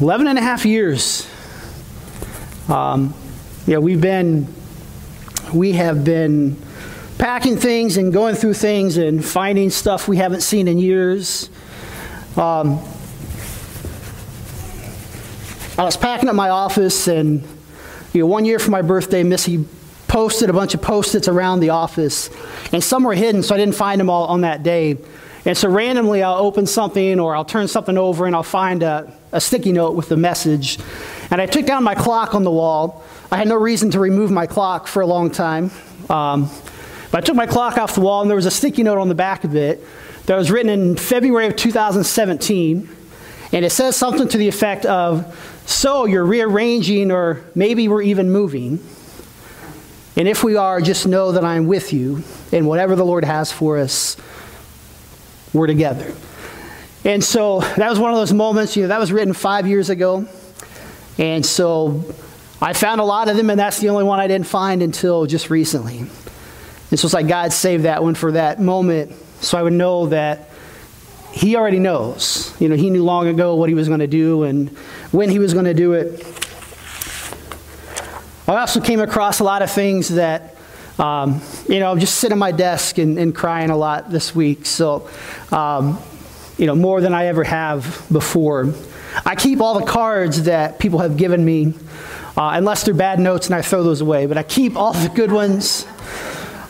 11 and a half years. Um, yeah, we've been, we have been packing things and going through things and finding stuff we haven't seen in years. Um, I was packing up my office, and you know, one year for my birthday, Missy posted a bunch of post-its around the office, and some were hidden, so I didn't find them all on that day. And so randomly, I'll open something or I'll turn something over and I'll find a, a sticky note with the message. And I took down my clock on the wall. I had no reason to remove my clock for a long time. Um, but I took my clock off the wall, and there was a sticky note on the back of it that was written in February of 2017. And it says something to the effect of, So you're rearranging, or maybe we're even moving. And if we are, just know that I'm with you, and whatever the Lord has for us, we're together. And so that was one of those moments, you know, that was written five years ago. And so I found a lot of them, and that's the only one I didn't find until just recently. This was like God saved that one for that moment so I would know that He already knows. You know, He knew long ago what He was going to do and when He was going to do it. I also came across a lot of things that, um, you know, I'm just sitting at my desk and, and, crying a lot this week. So, um, you know, more than I ever have before. I keep all the cards that people have given me, uh, unless they're bad notes and I throw those away. But I keep all the good ones.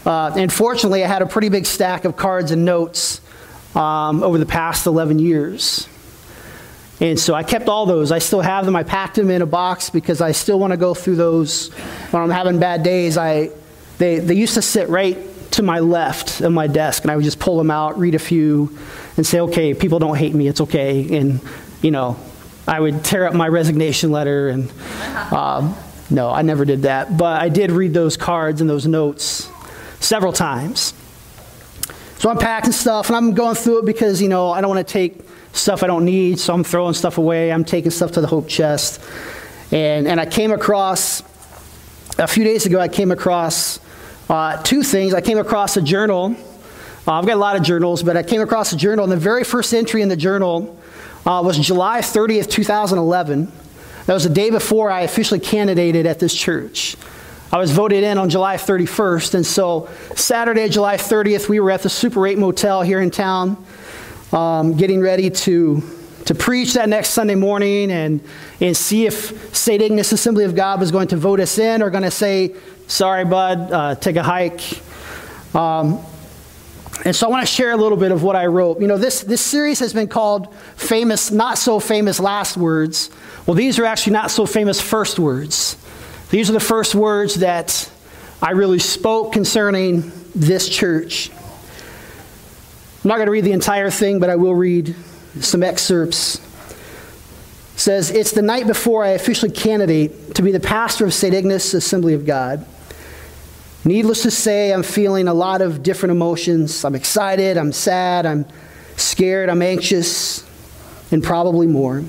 Uh, and fortunately, I had a pretty big stack of cards and notes um, over the past 11 years. And so I kept all those. I still have them. I packed them in a box because I still want to go through those when I'm having bad days. I, they, they used to sit right to my left of my desk, and I would just pull them out, read a few, and say, okay, people don't hate me. It's okay. And, you know, I would tear up my resignation letter. And um, no, I never did that. But I did read those cards and those notes several times. So I'm packing stuff and I'm going through it because, you know, I don't want to take stuff I don't need, so I'm throwing stuff away. I'm taking stuff to the Hope Chest. And, and I came across, a few days ago, I came across uh, two things. I came across a journal. Uh, I've got a lot of journals, but I came across a journal, and the very first entry in the journal uh, was July 30th, 2011. That was the day before I officially candidated at this church. I was voted in on July 31st, and so Saturday, July 30th, we were at the Super 8 Motel here in town, um, getting ready to, to preach that next Sunday morning and, and see if St. Ignace Assembly of God was going to vote us in or going to say, sorry, bud, uh, take a hike. Um, and so I want to share a little bit of what I wrote. You know, this, this series has been called Famous, Not So Famous Last Words. Well, these are actually not so famous first words. These are the first words that I really spoke concerning this church. I'm not going to read the entire thing, but I will read some excerpts. It says, It's the night before I officially candidate to be the pastor of St. Ignace Assembly of God. Needless to say, I'm feeling a lot of different emotions. I'm excited, I'm sad, I'm scared, I'm anxious, and probably more.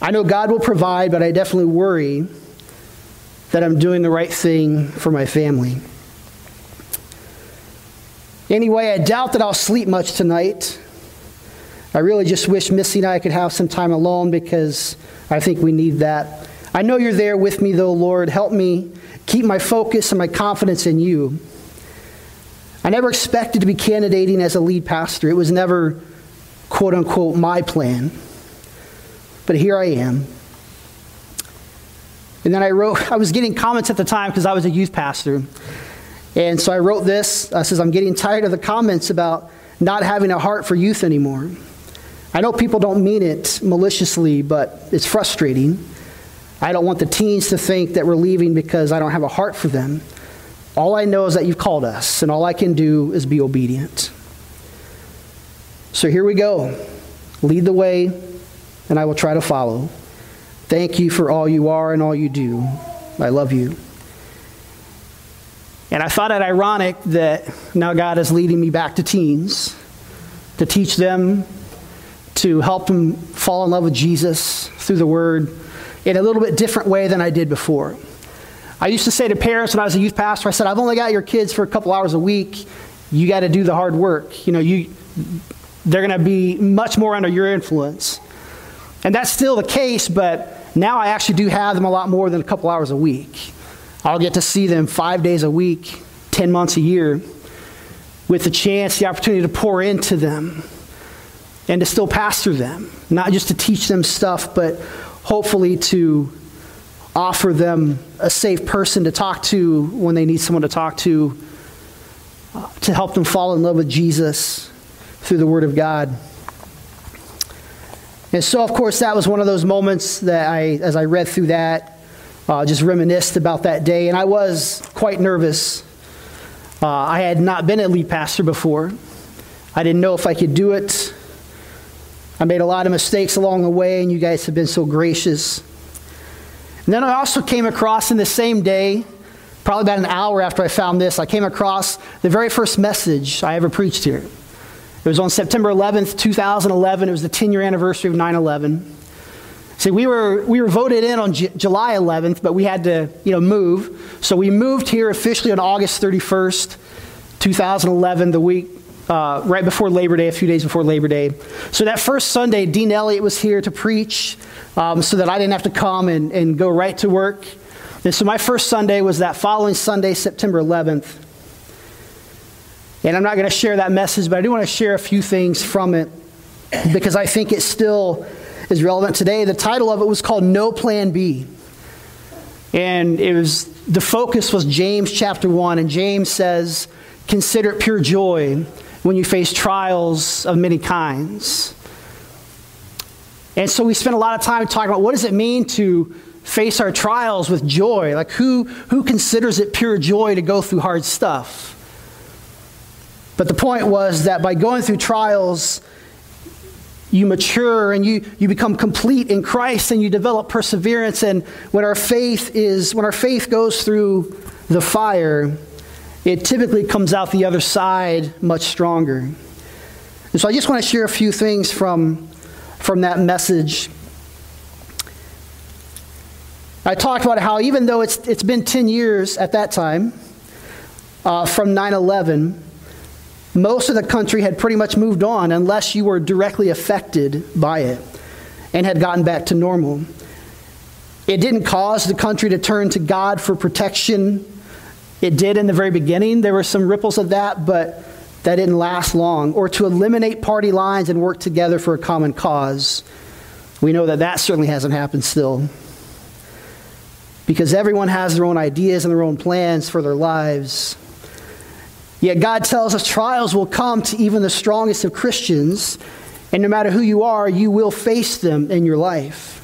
I know God will provide, but I definitely worry that I'm doing the right thing for my family. Anyway, I doubt that I'll sleep much tonight. I really just wish Missy and I could have some time alone because I think we need that. I know you're there with me, though, Lord. Help me keep my focus and my confidence in you. I never expected to be candidating as a lead pastor. It was never, quote unquote, my plan. But here I am. And then I wrote, I was getting comments at the time because I was a youth pastor. And so I wrote this. I says, I'm getting tired of the comments about not having a heart for youth anymore. I know people don't mean it maliciously, but it's frustrating. I don't want the teens to think that we're leaving because I don't have a heart for them. All I know is that you've called us, and all I can do is be obedient. So here we go. Lead the way, and I will try to follow. Thank you for all you are and all you do. I love you. And I thought it ironic that now God is leading me back to teens to teach them, to help them fall in love with Jesus through the Word in a little bit different way than I did before. I used to say to parents when I was a youth pastor, I said, I've only got your kids for a couple hours a week. You got to do the hard work. You know, you, they're going to be much more under your influence. And that's still the case, but now I actually do have them a lot more than a couple hours a week. I'll get to see them five days a week, 10 months a year, with the chance, the opportunity to pour into them and to still pastor them. Not just to teach them stuff, but hopefully to offer them a safe person to talk to when they need someone to talk to, uh, to help them fall in love with Jesus through the Word of God. And so, of course, that was one of those moments that I, as I read through that, uh, just reminisced about that day. And I was quite nervous. Uh, I had not been a lead pastor before, I didn't know if I could do it. I made a lot of mistakes along the way, and you guys have been so gracious. And then I also came across in the same day, probably about an hour after I found this, I came across the very first message I ever preached here. It was on September 11th, 2011. It was the 10 year anniversary of 9 11. See, we were, we were voted in on J- July 11th, but we had to, you know, move. So we moved here officially on August 31st, 2011, the week uh, right before Labor Day, a few days before Labor Day. So that first Sunday, Dean Elliott was here to preach um, so that I didn't have to come and, and go right to work. And so my first Sunday was that following Sunday, September 11th. And I'm not going to share that message, but I do want to share a few things from it because I think it still is relevant today. The title of it was called No Plan B. And it was the focus was James chapter 1 and James says, "Consider it pure joy when you face trials of many kinds." And so we spent a lot of time talking about what does it mean to face our trials with joy? Like who who considers it pure joy to go through hard stuff? But the point was that by going through trials, you mature and you, you become complete in Christ and you develop perseverance. And when our faith is, when our faith goes through the fire, it typically comes out the other side much stronger. And so I just want to share a few things from, from that message. I talked about how even though it's, it's been 10 years at that time uh, from 9 11, most of the country had pretty much moved on unless you were directly affected by it and had gotten back to normal. It didn't cause the country to turn to God for protection. It did in the very beginning. There were some ripples of that, but that didn't last long. Or to eliminate party lines and work together for a common cause. We know that that certainly hasn't happened still. Because everyone has their own ideas and their own plans for their lives. Yet God tells us trials will come to even the strongest of Christians, and no matter who you are, you will face them in your life.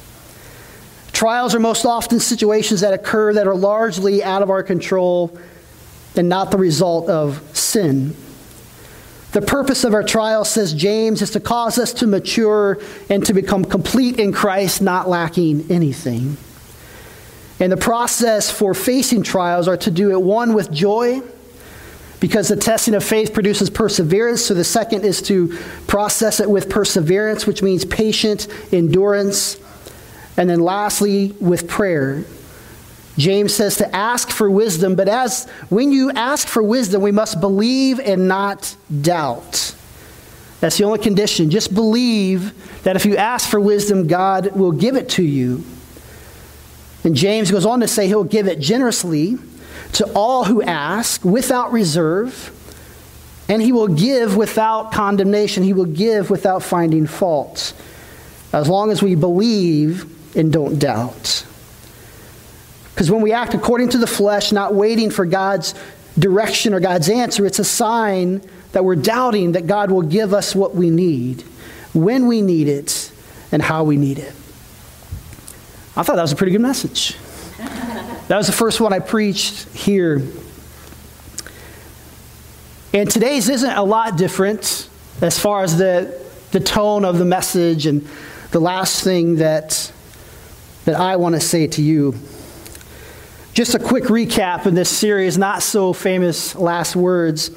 Trials are most often situations that occur that are largely out of our control and not the result of sin. The purpose of our trial, says James, is to cause us to mature and to become complete in Christ, not lacking anything. And the process for facing trials are to do it one with joy because the testing of faith produces perseverance. So the second is to process it with perseverance, which means patient endurance. And then lastly, with prayer. James says to ask for wisdom, but as when you ask for wisdom, we must believe and not doubt. That's the only condition. Just believe that if you ask for wisdom, God will give it to you. And James goes on to say he'll give it generously to all who ask without reserve, and he will give without condemnation. He will give without finding fault, as long as we believe and don't doubt. Because when we act according to the flesh, not waiting for God's direction or God's answer, it's a sign that we're doubting that God will give us what we need, when we need it, and how we need it. I thought that was a pretty good message. That was the first one I preached here. And today's isn't a lot different as far as the, the tone of the message and the last thing that, that I want to say to you. Just a quick recap in this series, not so famous last words.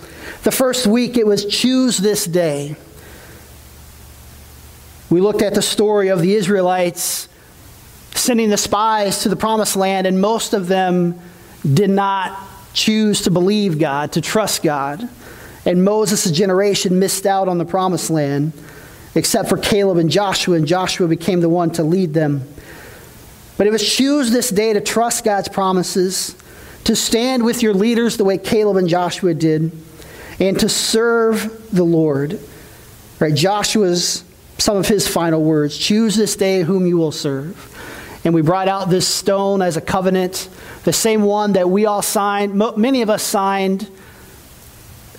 The first week it was choose this day. We looked at the story of the Israelites sending the spies to the promised land, and most of them did not choose to believe God, to trust God. And Moses' generation missed out on the promised land. except for Caleb and Joshua, and Joshua became the one to lead them. But it was choose this day to trust God's promises, to stand with your leaders the way Caleb and Joshua did, and to serve the Lord. Right? Joshua's some of his final words choose this day whom you will serve. And we brought out this stone as a covenant, the same one that we all signed, many of us signed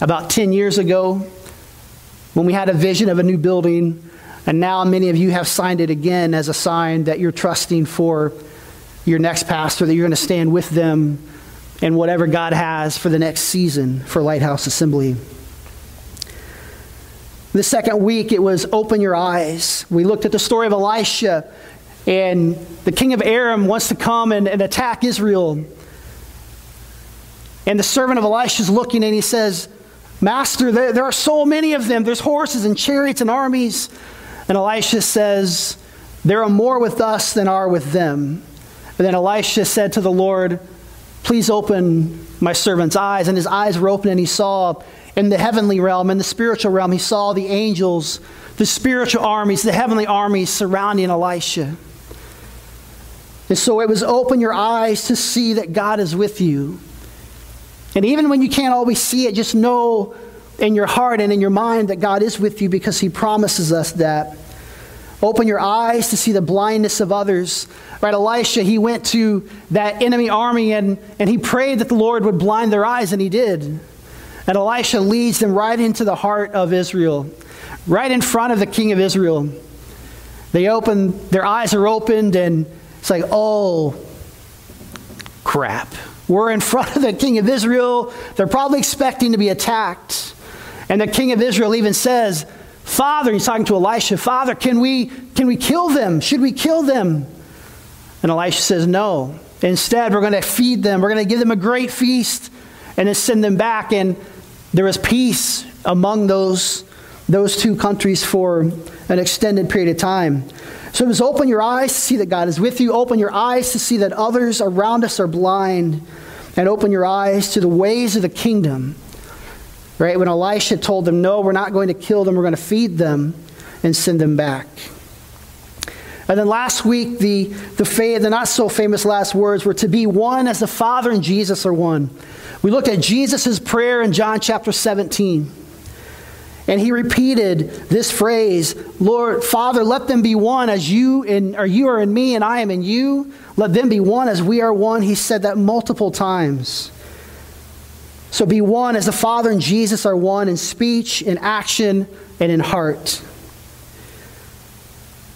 about 10 years ago when we had a vision of a new building. And now many of you have signed it again as a sign that you're trusting for your next pastor, that you're going to stand with them in whatever God has for the next season for Lighthouse Assembly. The second week, it was Open Your Eyes. We looked at the story of Elisha, and the king of Aram wants to come and, and attack Israel. And the servant of Elisha is looking and he says, Master, there, there are so many of them. There's horses and chariots and armies. And Elisha says, There are more with us than are with them. And then Elisha said to the Lord, Please open my servant's eyes. And his eyes were open, and he saw in the heavenly realm, in the spiritual realm, he saw the angels, the spiritual armies, the heavenly armies surrounding Elisha. And so it was open your eyes to see that God is with you. And even when you can't always see it, just know in your heart and in your mind that God is with you because he promises us that. Open your eyes to see the blindness of others. Right, Elisha, he went to that enemy army and, and he prayed that the Lord would blind their eyes, and he did. And Elisha leads them right into the heart of Israel, right in front of the king of Israel. They open, their eyes are opened, and it's like, oh, crap. We're in front of the king of Israel. They're probably expecting to be attacked. And the king of Israel even says, Father, he's talking to Elisha, Father, can we, can we kill them? Should we kill them? And Elisha says, No. Instead, we're going to feed them. We're going to give them a great feast and then send them back. And there was peace among those, those two countries for an extended period of time. So it was open your eyes to see that God is with you, open your eyes to see that others around us are blind, and open your eyes to the ways of the kingdom. Right? When Elisha told them, No, we're not going to kill them, we're going to feed them and send them back. And then last week, the, the, the not so famous last words were to be one as the Father and Jesus are one. We looked at Jesus' prayer in John chapter 17. And he repeated this phrase, Lord, Father, let them be one as you in, or you are in me and I am in you. Let them be one as we are one. He said that multiple times. So be one as the Father and Jesus are one in speech, in action, and in heart.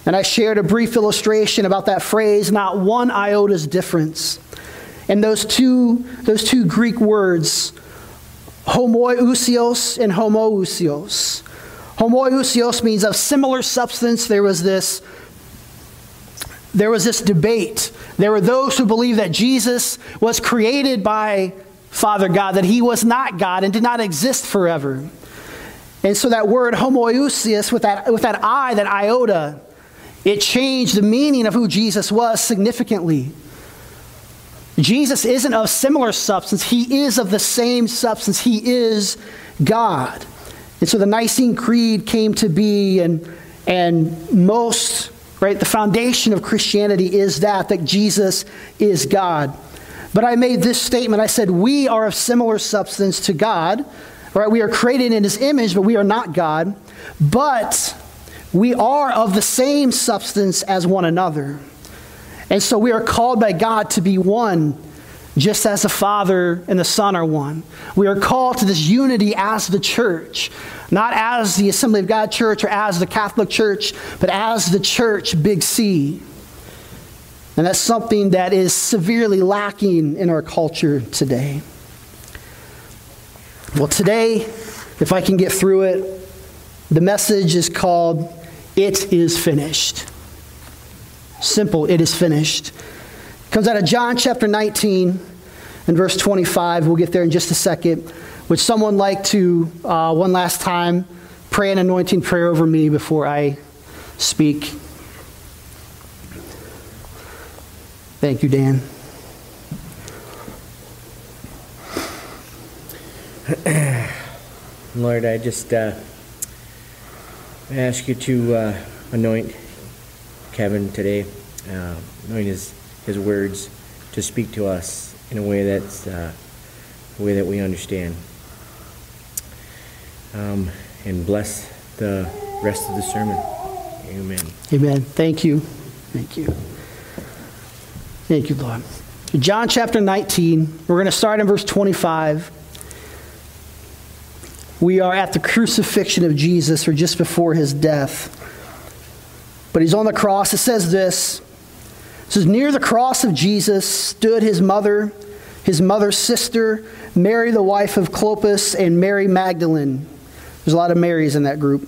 And I shared a brief illustration about that phrase, not one iota's difference. And those two, those two Greek words, homoousios and homoousios. Homoiousios means of similar substance. There was this there was this debate. There were those who believed that Jesus was created by Father God, that he was not God and did not exist forever. And so that word homoiousios with that, with that I, that iota, it changed the meaning of who Jesus was significantly. Jesus isn't of similar substance, he is of the same substance. He is God. And so the Nicene Creed came to be, and, and most, right, the foundation of Christianity is that, that Jesus is God. But I made this statement I said, We are of similar substance to God. Right? We are created in his image, but we are not God. But we are of the same substance as one another. And so we are called by God to be one, just as the Father and the Son are one. We are called to this unity as the church, not as the Assembly of God church or as the Catholic church, but as the church, big C. And that's something that is severely lacking in our culture today. Well, today, if I can get through it, the message is called It is Finished. Simple, it is finished. Comes out of John chapter 19 and verse 25. We'll get there in just a second. Would someone like to, uh, one last time, pray an anointing prayer over me before I speak? Thank you, Dan. Lord, I just uh, ask you to uh, anoint Kevin today, uh, anoint his, his words to speak to us in a way that's uh, a way that we understand. Um, and bless the rest of the sermon. Amen. Amen. Thank you. Thank you. Thank you, Lord. John chapter 19, we're going to start in verse 25. We are at the crucifixion of Jesus, or just before his death. But he's on the cross. It says this It says, Near the cross of Jesus stood his mother, his mother's sister, Mary, the wife of Clopas, and Mary Magdalene. There's a lot of Marys in that group.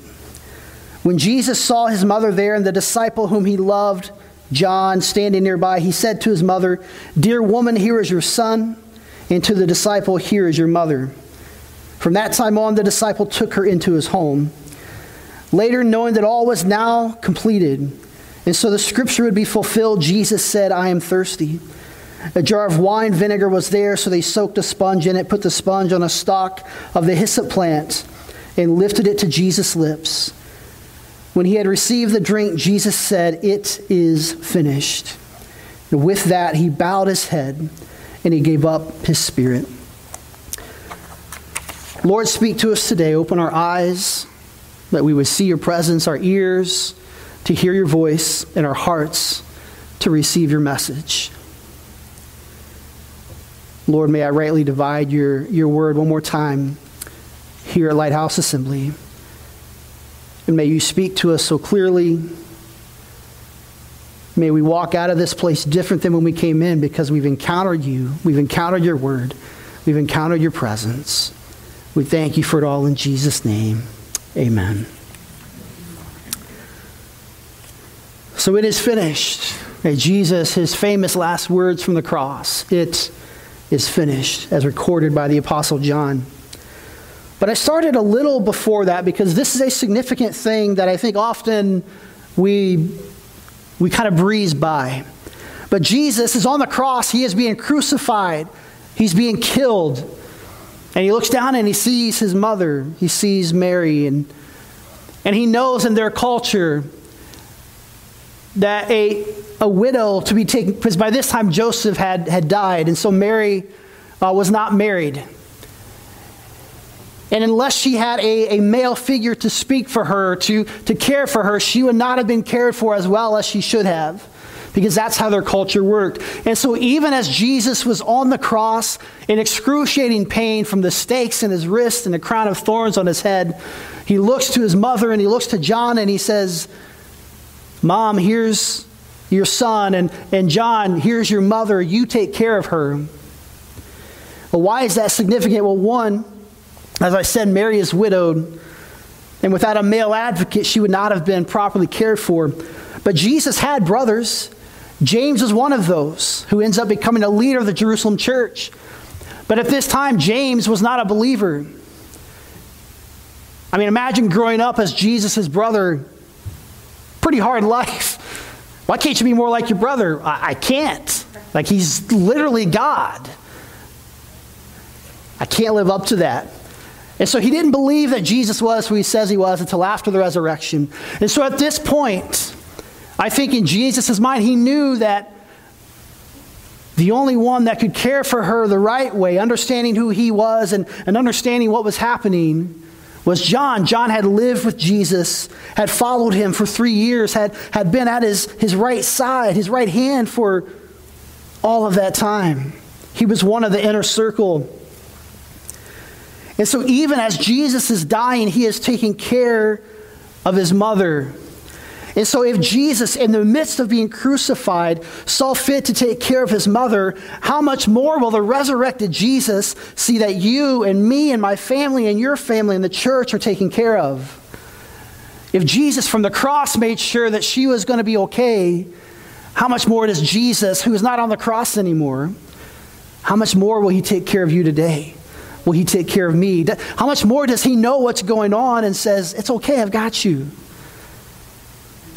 When Jesus saw his mother there and the disciple whom he loved, John, standing nearby, he said to his mother, Dear woman, here is your son, and to the disciple, here is your mother. From that time on, the disciple took her into his home. Later, knowing that all was now completed, and so the scripture would be fulfilled, Jesus said, I am thirsty. A jar of wine vinegar was there, so they soaked a sponge in it, put the sponge on a stalk of the hyssop plant, and lifted it to Jesus' lips. When he had received the drink, Jesus said, It is finished. And with that, he bowed his head and he gave up his spirit. Lord, speak to us today. Open our eyes that we would see your presence, our ears to hear your voice, and our hearts to receive your message. Lord, may I rightly divide your, your word one more time here at Lighthouse Assembly. And may you speak to us so clearly. May we walk out of this place different than when we came in because we've encountered you. We've encountered your word. We've encountered your presence. We thank you for it all in Jesus' name. Amen. So it is finished. Jesus, his famous last words from the cross. It is finished, as recorded by the Apostle John. But I started a little before that because this is a significant thing that I think often we, we kind of breeze by. But Jesus is on the cross, he is being crucified, he's being killed. And he looks down and he sees his mother, he sees Mary, and, and he knows in their culture that a, a widow to be taken, because by this time Joseph had, had died, and so Mary uh, was not married. And unless she had a, a male figure to speak for her, to, to care for her, she would not have been cared for as well as she should have. Because that's how their culture worked. And so, even as Jesus was on the cross in excruciating pain from the stakes in his wrist and the crown of thorns on his head, he looks to his mother and he looks to John and he says, Mom, here's your son, and, and John, here's your mother. You take care of her. Well, why is that significant? Well, one, as I said, Mary is widowed, and without a male advocate, she would not have been properly cared for. But Jesus had brothers. James was one of those who ends up becoming a leader of the Jerusalem church. But at this time, James was not a believer. I mean, imagine growing up as Jesus' brother. Pretty hard life. Why can't you be more like your brother? I, I can't. Like, he's literally God. I can't live up to that. And so he didn't believe that Jesus was who he says he was until after the resurrection. And so at this point, I think in Jesus' mind, he knew that the only one that could care for her the right way, understanding who he was and, and understanding what was happening, was John. John had lived with Jesus, had followed him for three years, had, had been at his, his right side, his right hand for all of that time. He was one of the inner circle. And so, even as Jesus is dying, he is taking care of his mother. And so, if Jesus, in the midst of being crucified, saw fit to take care of his mother, how much more will the resurrected Jesus see that you and me and my family and your family and the church are taken care of? If Jesus from the cross made sure that she was going to be okay, how much more does Jesus, who is not on the cross anymore, how much more will he take care of you today? Will he take care of me? How much more does he know what's going on and says, It's okay, I've got you?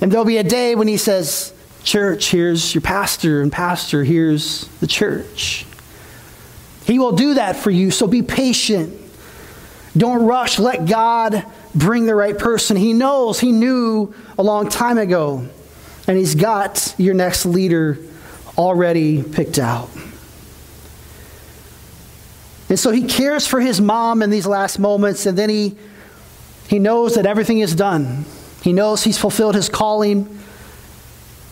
And there'll be a day when he says, Church, here's your pastor, and pastor, here's the church. He will do that for you, so be patient. Don't rush. Let God bring the right person. He knows, he knew a long time ago, and he's got your next leader already picked out. And so he cares for his mom in these last moments, and then he, he knows that everything is done. He knows he's fulfilled his calling.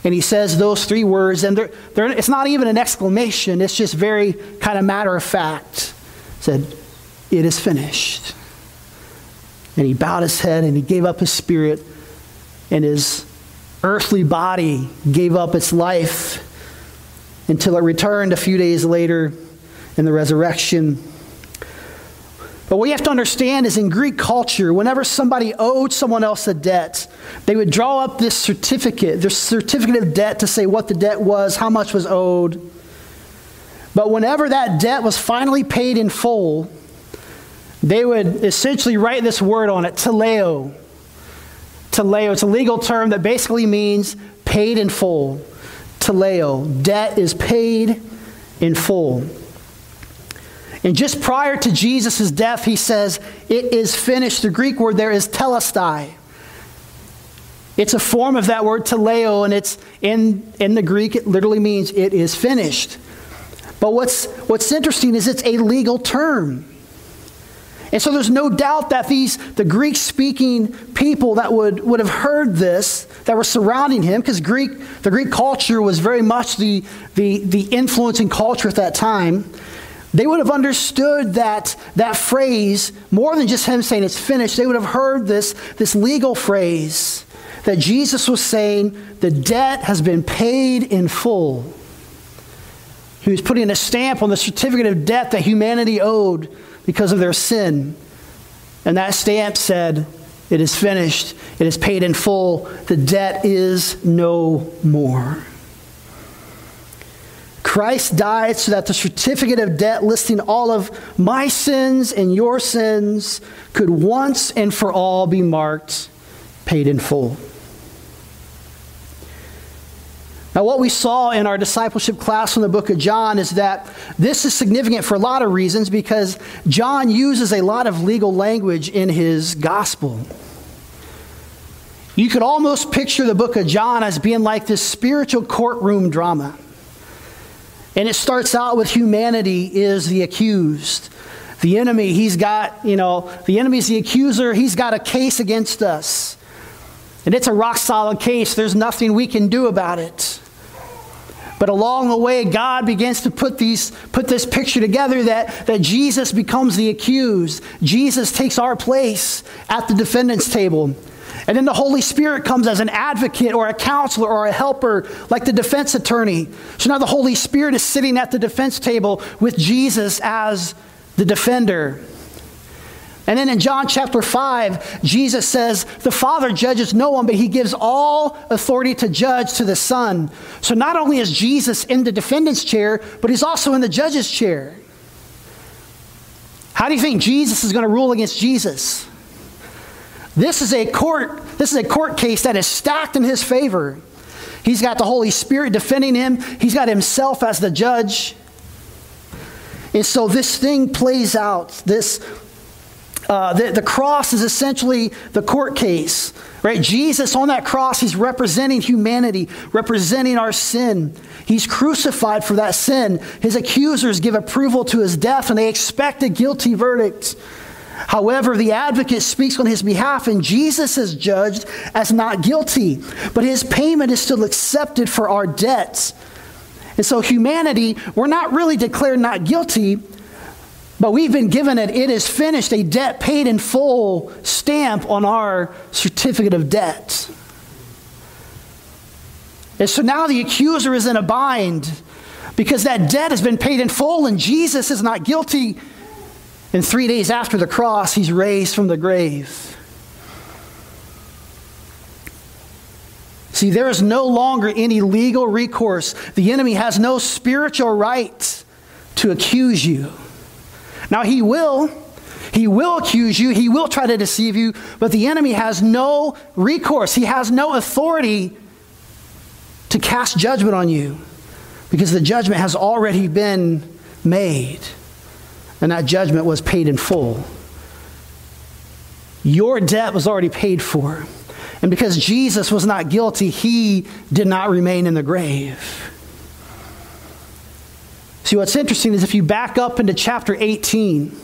And he says those three words, and they're, they're, it's not even an exclamation, it's just very kind of matter of fact. Said, It is finished. And he bowed his head and he gave up his spirit, and his earthly body gave up its life until it returned a few days later in the resurrection. But what you have to understand is in Greek culture, whenever somebody owed someone else a debt, they would draw up this certificate, this certificate of debt to say what the debt was, how much was owed. But whenever that debt was finally paid in full, they would essentially write this word on it, teleo. Teleo. It's a legal term that basically means paid in full. Teleo. Debt is paid in full. And just prior to Jesus' death, he says, It is finished. The Greek word there is telestai. It's a form of that word teleo, and it's in, in the Greek, it literally means it is finished. But what's, what's interesting is it's a legal term. And so there's no doubt that these, the Greek speaking people that would, would have heard this, that were surrounding him, because Greek, the Greek culture was very much the, the, the influencing culture at that time. They would have understood that, that phrase more than just him saying it's finished. They would have heard this, this legal phrase that Jesus was saying the debt has been paid in full. He was putting a stamp on the certificate of debt that humanity owed because of their sin. And that stamp said, It is finished, it is paid in full, the debt is no more. Christ died so that the certificate of debt listing all of my sins and your sins could once and for all be marked paid in full. Now, what we saw in our discipleship class from the book of John is that this is significant for a lot of reasons because John uses a lot of legal language in his gospel. You could almost picture the book of John as being like this spiritual courtroom drama. And it starts out with humanity is the accused. The enemy, he's got, you know, the enemy's the accuser, he's got a case against us. And it's a rock solid case. There's nothing we can do about it. But along the way, God begins to put, these, put this picture together that, that Jesus becomes the accused. Jesus takes our place at the defendant's table. And then the Holy Spirit comes as an advocate or a counselor or a helper, like the defense attorney. So now the Holy Spirit is sitting at the defense table with Jesus as the defender. And then in John chapter 5, Jesus says, The Father judges no one, but he gives all authority to judge to the Son. So not only is Jesus in the defendant's chair, but he's also in the judge's chair. How do you think Jesus is going to rule against Jesus? This is a court, this is a court case that is stacked in his favor. He's got the Holy Spirit defending him, he's got himself as the judge. And so this thing plays out. This uh, the, the cross is essentially the court case, right? Jesus on that cross, he's representing humanity, representing our sin. He's crucified for that sin. His accusers give approval to his death and they expect a guilty verdict. However, the advocate speaks on his behalf, and Jesus is judged as not guilty, but his payment is still accepted for our debts. And so, humanity, we're not really declared not guilty, but we've been given it, it is finished, a debt paid in full stamp on our certificate of debt. And so now the accuser is in a bind because that debt has been paid in full and Jesus is not guilty. And three days after the cross, he's raised from the grave. See, there is no longer any legal recourse. The enemy has no spiritual right to accuse you. Now, he will. He will accuse you. He will try to deceive you. But the enemy has no recourse. He has no authority to cast judgment on you because the judgment has already been made and that judgment was paid in full. Your debt was already paid for. And because Jesus was not guilty, he did not remain in the grave. See, what's interesting is if you back up into chapter 18,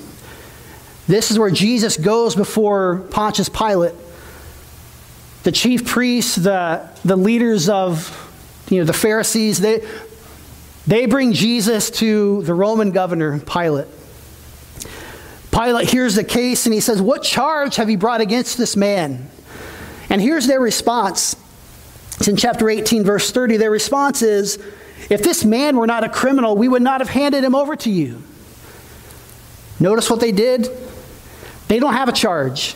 this is where Jesus goes before Pontius Pilate. The chief priests, the, the leaders of you know, the Pharisees, they, they bring Jesus to the Roman governor, Pilate. Pilate hears the case and he says, What charge have you brought against this man? And here's their response. It's in chapter 18, verse 30. Their response is, If this man were not a criminal, we would not have handed him over to you. Notice what they did? They don't have a charge.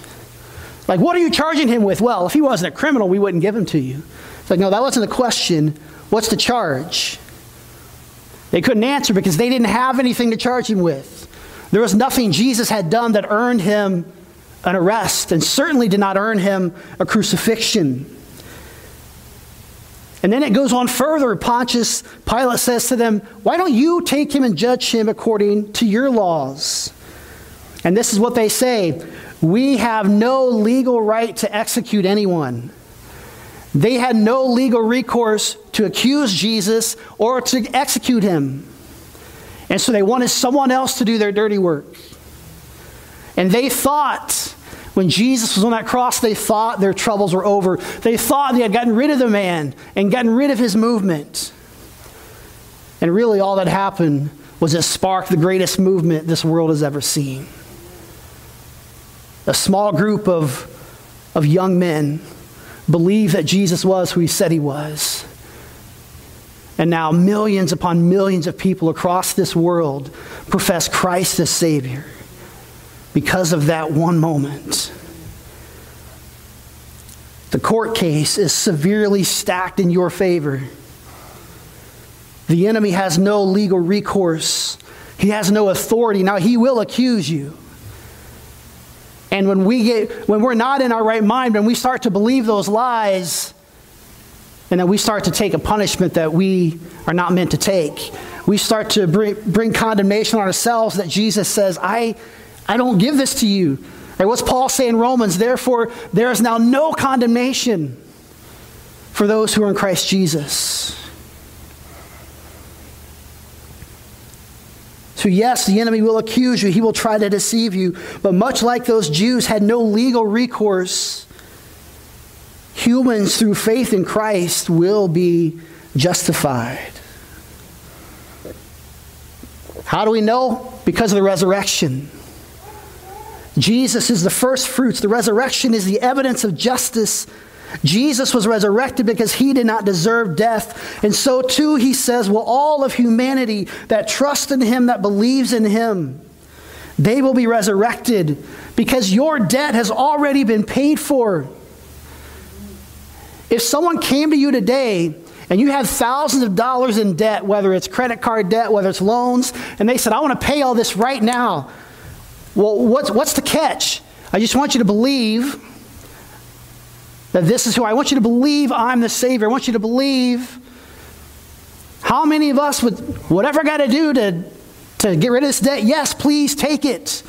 Like, what are you charging him with? Well, if he wasn't a criminal, we wouldn't give him to you. It's like, no, that wasn't the question. What's the charge? They couldn't answer because they didn't have anything to charge him with. There was nothing Jesus had done that earned him an arrest and certainly did not earn him a crucifixion. And then it goes on further. Pontius Pilate says to them, Why don't you take him and judge him according to your laws? And this is what they say We have no legal right to execute anyone. They had no legal recourse to accuse Jesus or to execute him. And so they wanted someone else to do their dirty work. And they thought, when Jesus was on that cross, they thought their troubles were over. They thought they had gotten rid of the man and gotten rid of his movement. And really, all that happened was it sparked the greatest movement this world has ever seen. A small group of, of young men believed that Jesus was who he said he was. And now millions upon millions of people across this world profess Christ as Savior because of that one moment. The court case is severely stacked in your favor. The enemy has no legal recourse. He has no authority. Now he will accuse you. And when we get when we're not in our right mind, when we start to believe those lies, and then we start to take a punishment that we are not meant to take. We start to bring, bring condemnation on ourselves that Jesus says, I, I don't give this to you. Right, what's Paul say in Romans? Therefore, there is now no condemnation for those who are in Christ Jesus. So, yes, the enemy will accuse you, he will try to deceive you, but much like those Jews had no legal recourse humans through faith in Christ will be justified. How do we know? Because of the resurrection. Jesus is the first fruits. The resurrection is the evidence of justice. Jesus was resurrected because he did not deserve death. And so, too, he says, will all of humanity that trust in him, that believes in him, they will be resurrected because your debt has already been paid for. If someone came to you today and you have thousands of dollars in debt, whether it's credit card debt, whether it's loans, and they said, I want to pay all this right now, well, what's, what's the catch? I just want you to believe that this is who I want you to believe I'm the Savior. I want you to believe. How many of us would, whatever I got to do to, to get rid of this debt, yes, please take it.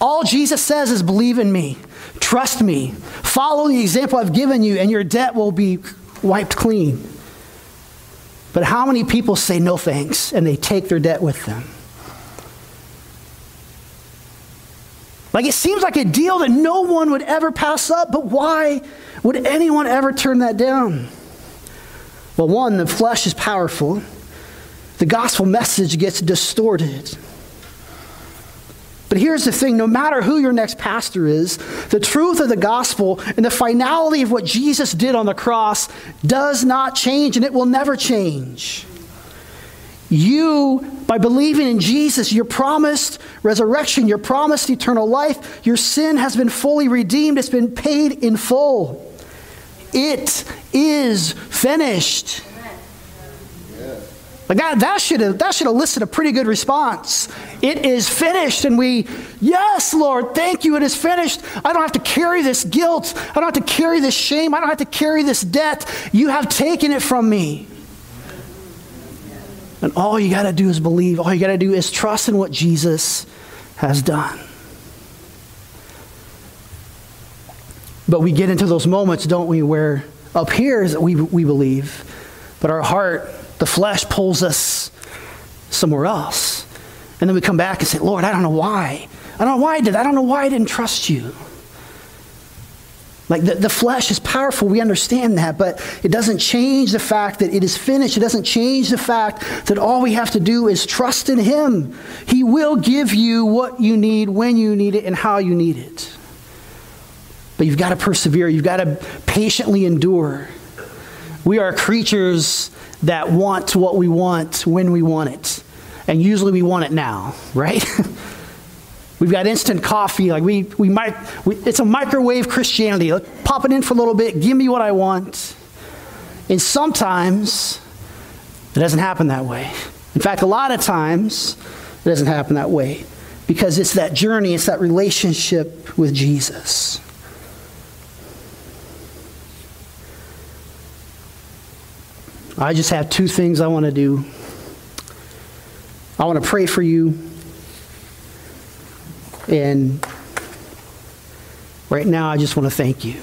All Jesus says is believe in me. Trust me. Follow the example I've given you, and your debt will be wiped clean. But how many people say no thanks and they take their debt with them? Like it seems like a deal that no one would ever pass up, but why would anyone ever turn that down? Well, one, the flesh is powerful, the gospel message gets distorted. But here's the thing no matter who your next pastor is, the truth of the gospel and the finality of what Jesus did on the cross does not change, and it will never change. You, by believing in Jesus, your promised resurrection, your promised eternal life, your sin has been fully redeemed. It's been paid in full. It is finished. Like that, that should have that should listed a pretty good response. It is finished, and we, yes, Lord, thank you. It is finished. I don't have to carry this guilt. I don't have to carry this shame. I don't have to carry this debt. You have taken it from me. And all you got to do is believe. All you got to do is trust in what Jesus has done. But we get into those moments, don't we, where up here is we, we believe, but our heart, the flesh pulls us somewhere else. And then we come back and say, Lord, I don't know why. I don't know why I did. I don't know why I didn't trust you. Like the, the flesh is powerful, we understand that, but it doesn't change the fact that it is finished. It doesn't change the fact that all we have to do is trust in Him. He will give you what you need, when you need it, and how you need it. But you've got to persevere, you've got to patiently endure. We are creatures that want what we want when we want it. And usually we want it now, right? We've got instant coffee. Like we, we might, we, it's a microwave Christianity. Like, pop it in for a little bit, give me what I want. And sometimes it doesn't happen that way. In fact, a lot of times it doesn't happen that way because it's that journey, it's that relationship with Jesus. I just have two things I want to do. I want to pray for you and right now, I just want to thank you.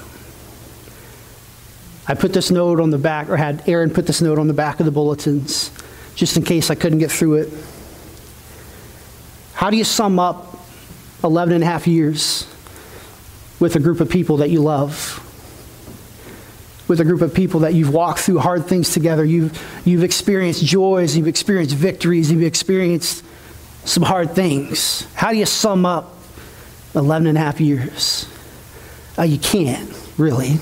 I put this note on the back, or had Aaron put this note on the back of the bulletins, just in case I couldn't get through it. How do you sum up 11 and a half years with a group of people that you love? With a group of people that you've walked through hard things together. You've, you've experienced joys, you've experienced victories, you've experienced some hard things. How do you sum up 11 and a half years. Uh, you can't, really.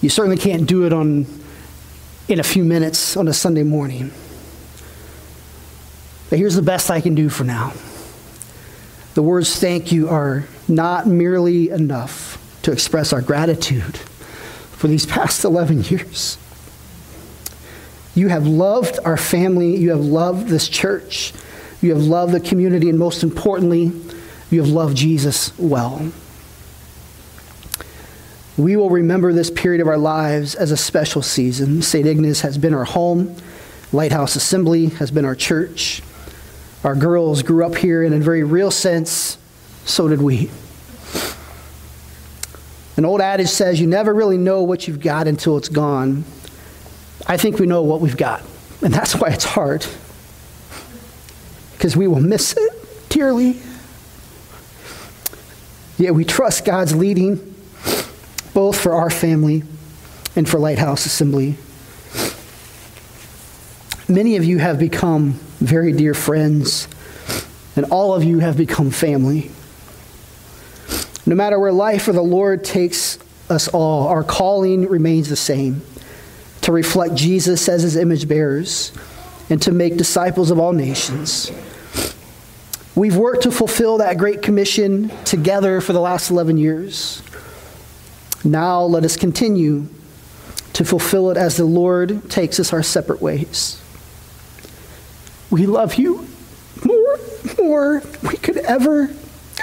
You certainly can't do it on, in a few minutes on a Sunday morning. But here's the best I can do for now. The words thank you are not merely enough to express our gratitude for these past 11 years. You have loved our family, you have loved this church, you have loved the community, and most importantly, you have loved Jesus well. We will remember this period of our lives as a special season. St. Ignace has been our home, Lighthouse Assembly has been our church. Our girls grew up here, and in a very real sense, so did we. An old adage says you never really know what you've got until it's gone. I think we know what we've got, and that's why it's hard. Because we will miss it dearly. Yet we trust God's leading both for our family and for Lighthouse Assembly. Many of you have become very dear friends, and all of you have become family. No matter where life or the Lord takes us all, our calling remains the same to reflect Jesus as his image bearers and to make disciples of all nations. We've worked to fulfill that great commission together for the last 11 years. Now let us continue to fulfill it as the Lord takes us our separate ways. We love you more, more we could ever,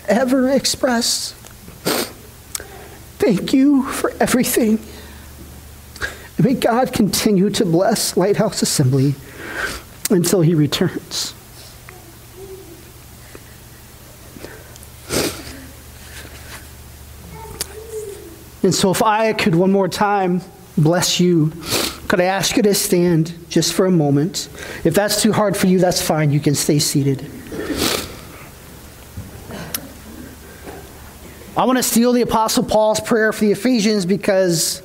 ever express. Thank you for everything. May God continue to bless Lighthouse Assembly until he returns. And so, if I could one more time bless you, could I ask you to stand just for a moment? If that's too hard for you, that's fine. You can stay seated. I want to steal the Apostle Paul's prayer for the Ephesians because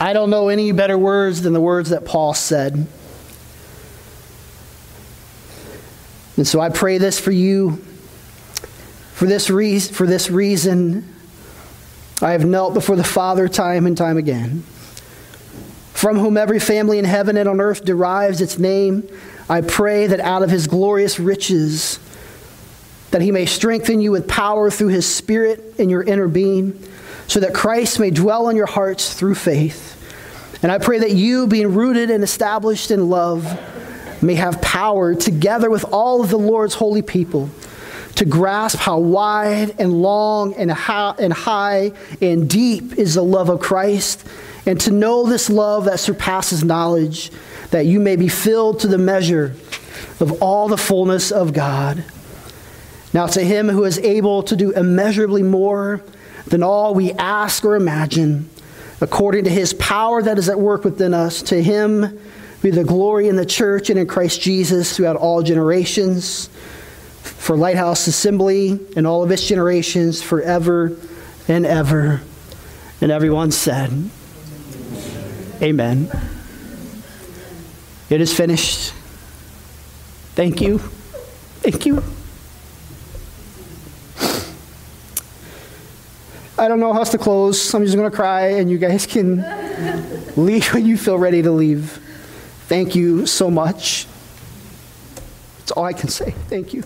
I don't know any better words than the words that Paul said. And so I pray this for you. For this, re- for this reason, I have knelt before the Father time and time again, from whom every family in heaven and on earth derives its name. I pray that out of his glorious riches, that he may strengthen you with power through his Spirit in your inner being, so that Christ may dwell in your hearts through faith. And I pray that you, being rooted and established in love, may have power together with all of the Lord's holy people to grasp how wide and long and high, and high and deep is the love of Christ, and to know this love that surpasses knowledge, that you may be filled to the measure of all the fullness of God. Now, to him who is able to do immeasurably more than all we ask or imagine, according to his power that is at work within us, to him be the glory in the church and in Christ Jesus throughout all generations, for Lighthouse Assembly and all of its generations, forever and ever. And everyone said, Amen. It is finished. Thank you. Thank you. I don't know how to close. I'm just going to cry, and you guys can leave when you feel ready to leave. Thank you so much. That's all I can say. Thank you.